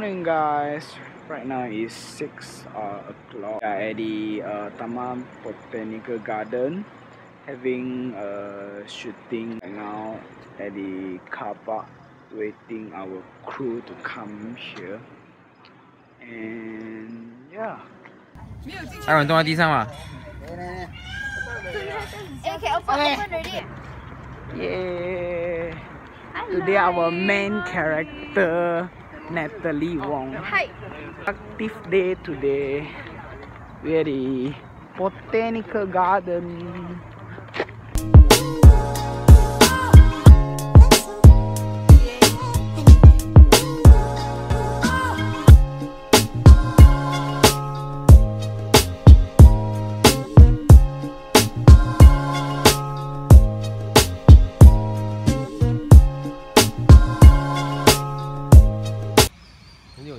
morning guys right now is 6 uh, o'clock at the uh, Taman Botanical Garden having a shooting right now at the car park waiting our crew to come here and yeah 艾文蹲在地上嘛。 Okay, open, open already. yeah today our main character Natalie Wong Hi. active day today. Very botanical at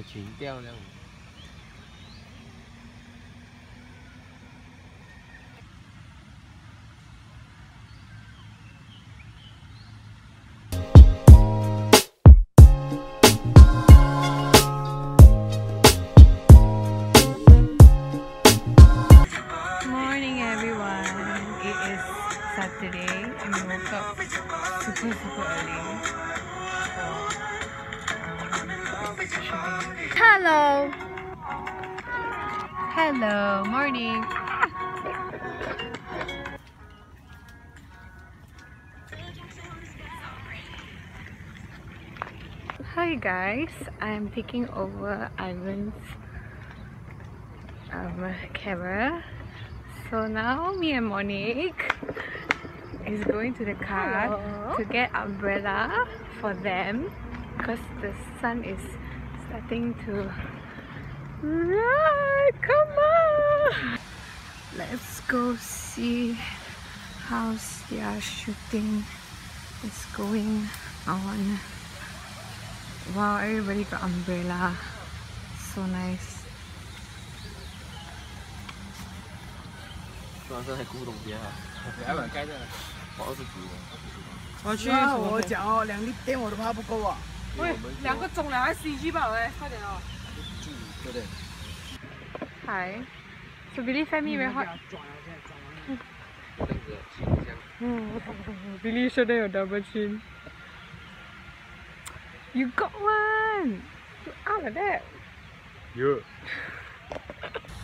the botanical garden Morning Hello. Hello. Morning. Hi guys, I'm taking over Ivan's um, camera so now me and Monique is going to the car to get umbrella for them because the sun is starting to rise. Come on! Let's go see how their shooting is going on. Wow, everybody got umbrella. So nice. 晚上还古董街啊，艾文盖的，我二十几了。我去我讲哦两粒点我都怕不够啊 喂，两个钟了还 CG 吧？喂，快点哦！对不对？Hi. So Billy fed me very hot. Billy show them your double chin. You got one. You out of that. 有。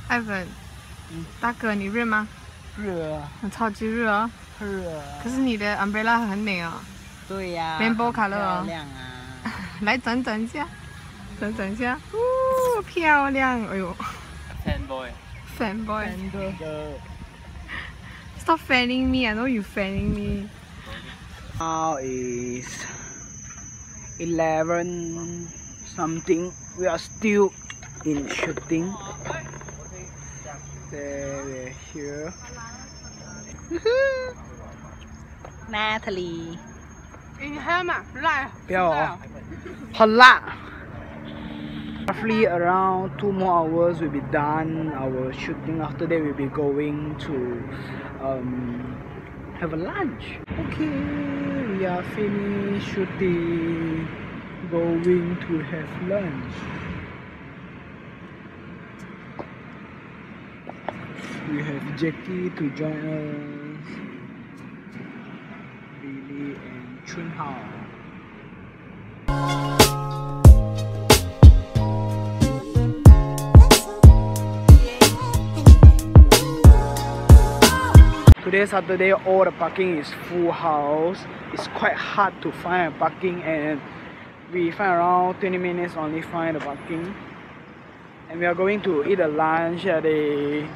Ivan，大哥，你热吗？热啊很超级热哦。热啊可是你的 umbrella 很美哦。对呀 Rainbow colour 哦漂亮啊来转转一下，转转一下。哦，漂亮！哎呦 Fanboy。 ，fanboy。真的 Stop fanning me. I know you fanning me. Now is 11 something. We are still in shooting. There we're here. Natalie. 哎，你还要吗？辣。不要哦， 很辣。Roughly around two more hours we'll be done our shooting. After that we'll be going to um, have a lunch. Okay, we are finished shooting. Going to have lunch. We have Jackie to join us. Billy and Chun Today Saturday all the parking is full house. It's quite hard to find a parking and we find around 20 minutes only find the parking. And we are going to eat a lunch at the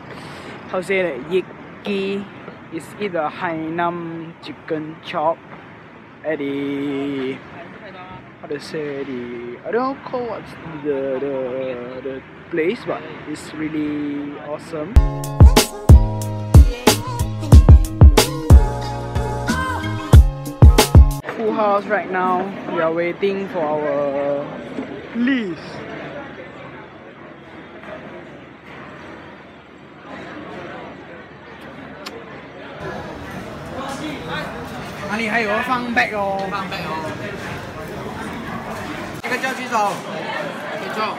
how say that Yiki is eat the Hainam chicken chop at the how to say the I don't know what's the the the place but it's really awesome. Full house right now. We are waiting for our list. 哪里还有个放 bag 哦？放背哦。一个叫举手。 重，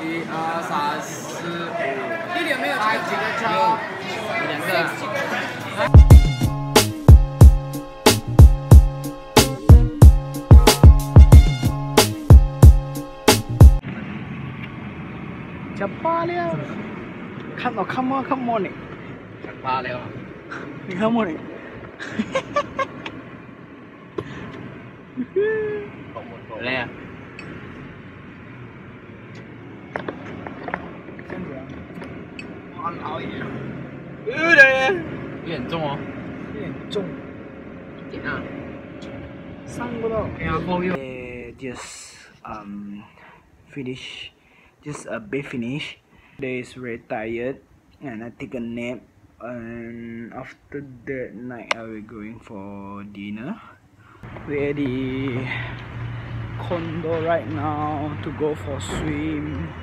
一二三四五，弟弟有没有拍几个照？两个。 吃饱了，看到 come on come on 呢，八了，你看我呢，来呀！这样子啊，好老爷，有点重哦，有点重，一点啊。上不到。哎呀，够用。 just um finish Just a bit finish. Very tired and I take a nap and after that night I will going for dinner. We're at the condo right now to go for swim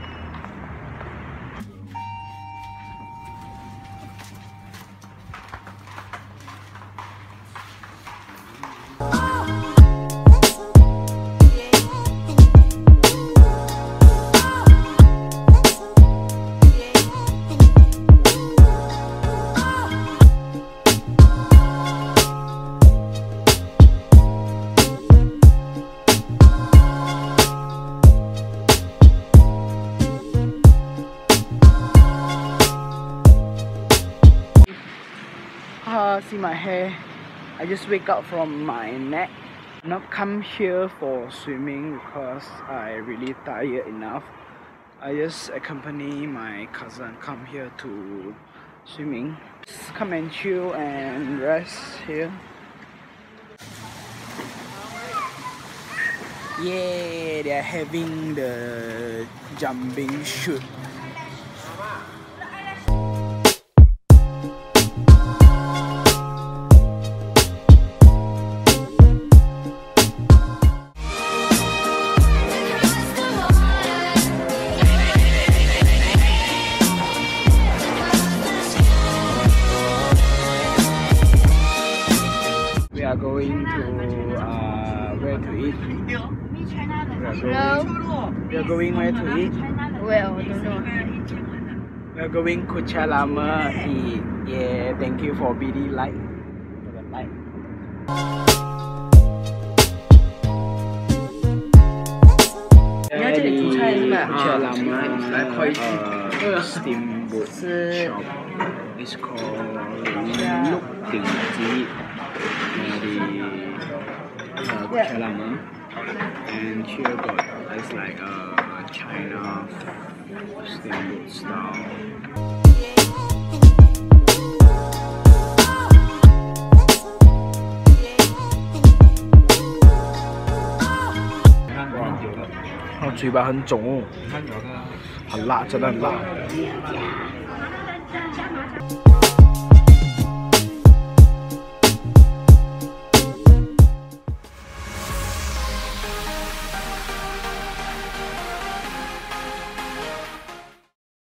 see my hair. I just wake up from my nap. Not come here for swimming because I really tired enough. I just accompany my cousin come here to swimming. Just come and chill and rest here. Yeah, they're having the jumping shoot. going, we are going where to eat? Well, I don't know. We are going Kucha Lama eat. Yeah, thank you for BD like. For the like. 你要这里煮菜是吧 Kucha Lama 来快一点 uh, steamboat 是 shop. It's called Luk Ting Ji. Uh, the uh, Kucha Lama. And here got it's like a China steamboat style. Oh, 我嘴巴很肿，很辣，真的很辣。